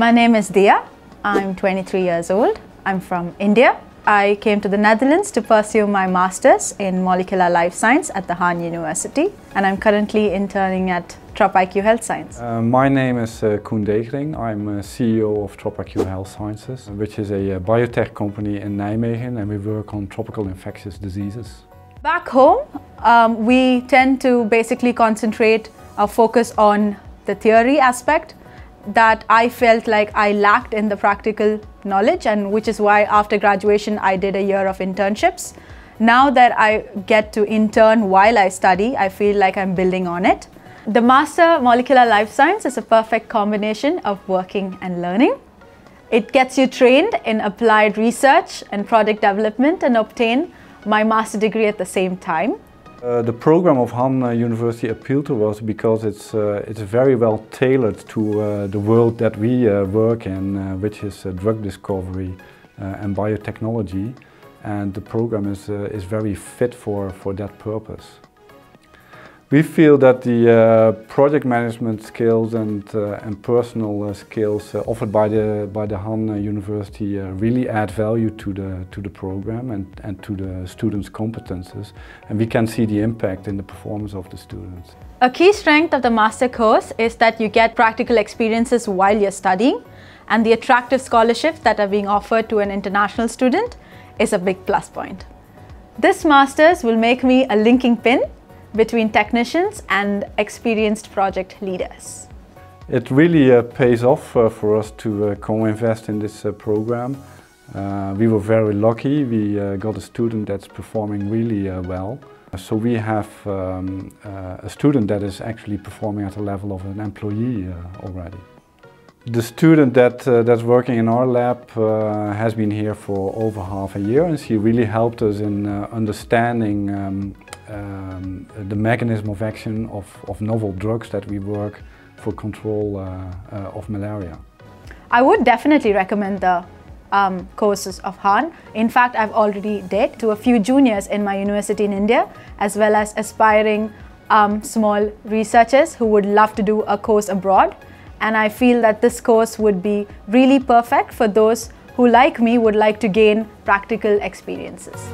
My name is Deeya. I'm 23 years old. I'm from India. I came to the Netherlands to pursue my master's in molecular life science at the HAN University, and I'm currently interning at TropIQ Health Science. Uh, my name is uh, Koen Dechering. I'm uh, CEO of TropIQ Health Sciences, which is a, uh, biotech company in Nijmegen, and we work on tropical infectious diseases. Back home, um, we tend to basically concentrate our focus on the theory aspect that I felt like I lacked in the practical knowledge and which is why after graduation I did a year of internships. Now that I get to intern while I study, I feel like I'm building on it. The Master Molecular Life Science is a perfect combination of working and learning. It gets you trained in applied research and product development and obtain my master degree at the same time. Uh, the program of HAN uh, University appealed to us because it's, uh, it's very well tailored to uh, the world that we uh, work in, uh, which is drug discovery and biotechnology. And the program is, is very fit for, for that purpose. We feel that the uh, project management skills and, uh, and personal uh, skills uh, offered by the, by the HAN uh, University uh, really add value to the, to the program and, and to the students' competences. And we can see the impact in the performance of the students. A key strength of the master course is that you get practical experiences while you're studying and the attractive scholarships that are being offered to an international student is a big plus point. This master's will make me a linking pin between technicians and experienced project leaders. It really uh, pays off uh, for us to uh, co-invest in this uh, program. Uh, we were very lucky. We uh, got a student that's performing really well. So we have um, a student that is actually performing at the level of an employee already. The student that, that's working in our lab has been here for over half a year and she really helped us in understanding um, um, the mechanism of action of, of novel drugs that we work for control uh, uh, of malaria. I would definitely recommend the um, courses of HAN. In fact, I've already did to a few juniors in my university in India, as well as aspiring um, small researchers who would love to do a course abroad. And I feel that this course would be really perfect for those who, like me, would like to gain practical experiences.